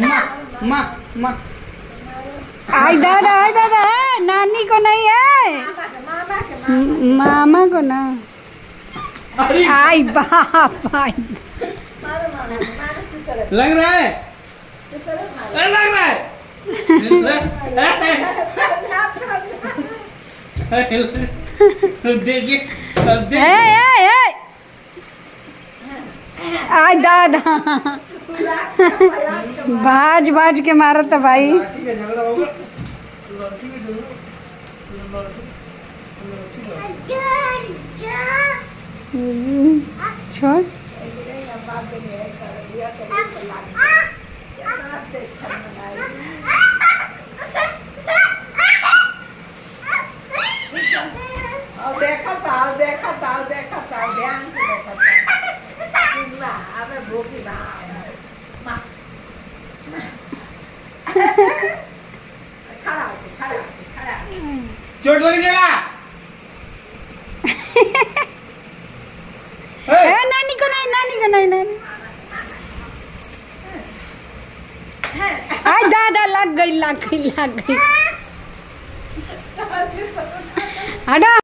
माँ माँ माँ। आई दादा आई दादा है नानी को नहीं है मामा को ना। आई बाप आई लग रहा है? अरे लग रहा है। देखिए अब ए, देख ए, ए। आई दादा। भाज भाज के मारा था भाई। छोड़। देखा देखा भूखी चोट लग जाएगा। नानी को नहीं नानी को नहीं नानी। आई दादा लग गई लग गई लग गई। हटा।